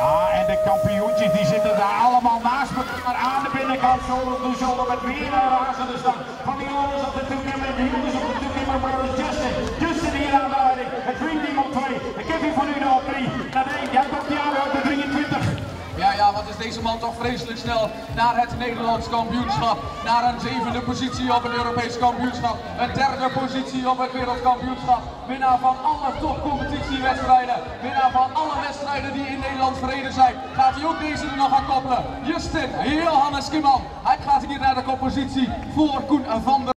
Ja, en de kampioentjes die zitten daar allemaal naast elkaar aan de binnenkant, shoulder to shoulder met weer een razende. Van die op de toekommer, de Hildes op de toekommer, maar dat is Justin. Justin hier aan de leiding, het Dream Team op 2, de Kevin van nu op 3. Naar de 1, jij komt die aan uit de 23. Ja, ja, wat is deze man toch vreselijk snel naar het Nederlands kampioenschap. Naar een zevende positie op het Europees kampioenschap. Een derde positie op het wereldkampioenschap. Winnaar van alle topcompetitiewedstrijden. Winnaar van alle wedstrijden die in Nederland verreden zijn. Gaat hij ook deze er nog aan koppelen. Justin Johannes Kimman. Hij gaat hier naar de koppositie voor Koen van der